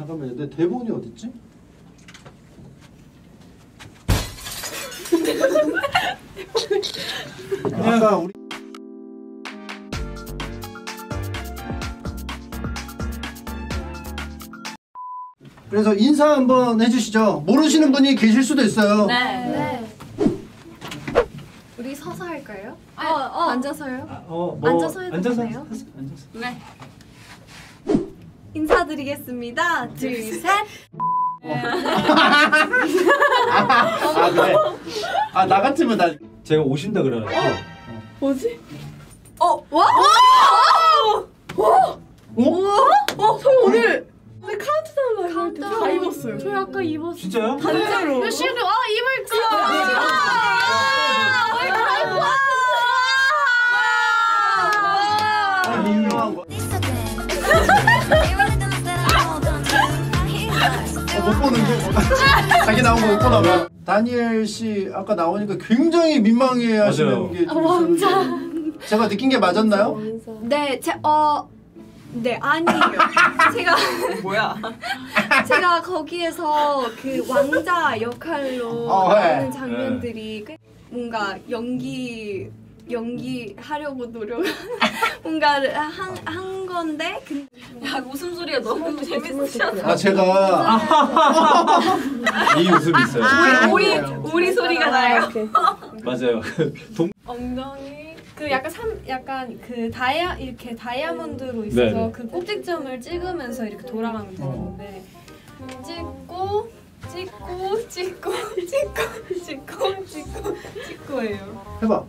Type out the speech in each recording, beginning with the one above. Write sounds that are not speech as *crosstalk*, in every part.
잠깐만요. 내 대본이 어딨지? *laughs* 아까 우리 그래서 인사 한번 해주시죠. 모르시는 분이 계실 수도 있어요. 네. 우리 서서 할까요? 어, 어. 앉아서요? 아, 어, 뭐 앉아서 해도 앉아서 되나요? 하세요, 앉아서. 네. 인사드리겠습니다. 둘, 셋. 아 그래. 아나 같으면 나. 제가 오신다 그래가지고 뭐지? 어, 와? 어? 어, 저 오늘 오늘 카운트다운 라이브 할때 다 입었어요. 저희 아까 입었어요. 진짜요? 반대로. 몇 시간 아 입을 거. 아, 유명한 거. 못 보는데 *laughs* 자기 나온 거 못 보나 봐. 다니엘 씨 아까 나오니까 굉장히 민망해 하시는 맞아요. 게 좀 있었는데 제가 느낀 게 맞았나요? 네, 제 어. 네 아니에요. *laughs* 제가 뭐야? *laughs* 제가 거기에서 그 왕자 역할로 어, 네. 하는 장면들이 꽤 뭔가 연기 연기 하려고 노력 *laughs* 뭔가를 한, 한 건데 그야 웃음소리가 너무 재밌으셨어. 아 제가 이 웃음이 있어요. 우리 우리 소리가 나요. 맞아요. 동 엉덩이 그 약간 삼 약간 그 다이아 이렇게 다이아몬드로 있어서 네네. 그 꼭지점을 찍으면서 이렇게 돌아가면 되는데 찍고 찍고 *laughs* 찍고 찍고 찍고 찍고 찍고예요. 해봐.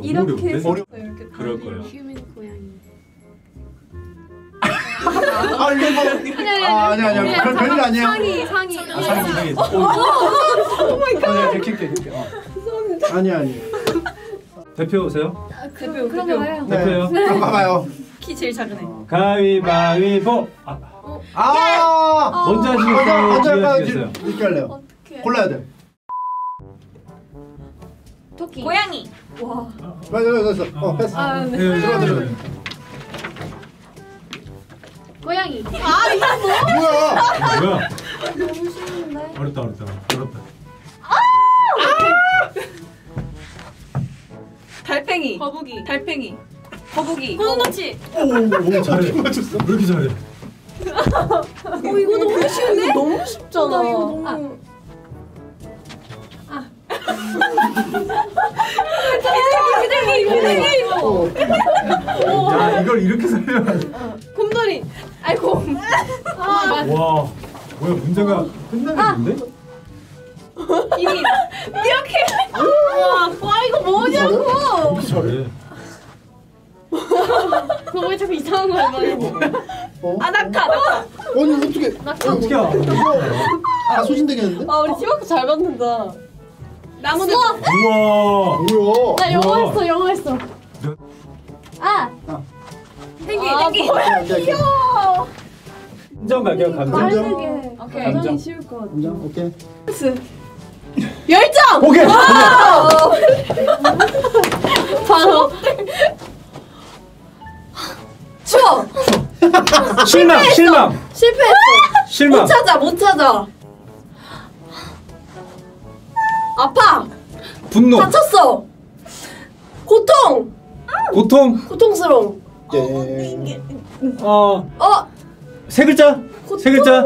이렇게? 해서 어려- 이렇게 그럴 거예요. 휴민 고양이. 아 이게 뭐? 아 아니 아니 별 별일 아니에요. 상의 상의 아, 상이 상이. 아니야 이렇게 이렇게 이렇게. 어. 아니 아니. 대표세요? 대표 그런가요? 네. 대표요? 한번 봐봐요. 키 제일 작으네. 가위바위보. 아, 아. 먼저 하시겠어요? 먼저 할까요? 늦게 할래요. 골라야 돼. 토끼. 고양이. 와. 맞아 맞아 맞아. 어 했어. 아 네. 네, 들어가 들어가. 고양이. 뭐야? 뭐야? 너무 쉬운데. 어렵다 어렵다 어렵다. 달팽이. 거북이. 달팽이. 거북이. 꼬노치. 오오 잘해. 맞췄어. 왜 이렇게 잘해? 어 이거 너무 쉬운데? 너무 쉽잖아. 나 이거 너무. 어. *laughs* 야 이걸 이렇게 설명하네. 곰돌이. 아이고. 아, 와 뭐야 문제가 끝나겠는데? 이미 이렇게. 와, 와 이거 뭐냐고. 이렇게 잘해. 그거 왜 자꾸 이상한 거 해봐요? 어? 아 낙타. 낙타. 아니 어떻게? 어떻게 알아? 다 소진되겠는데? 아 우리 팀워크 잘 맞는다. 나무는 우와. 뭐야? 나 영어 우와. 했어 영어 했어. 몇- 아 펭귄. 아, 펭귄. 뭐야? 안 돼, 안 돼. 감정 갈게요 감정. 오케이. 감정. 쉬울 것 같아. 감정 오케이. 열정. 오케이. *laughs* 바로. 추워. *laughs* 실망 실망 실패했어. 실망. 못 찾아 못 찾아. 아파. 분노. 다쳤어. 고통. 고통. 고통스러움. 예. 어. 어. 세 글자. 세 글자.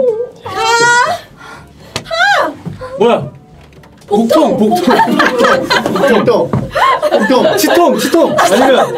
뭐야? 복통 복통 복통. 복통. 치통 치통 아니면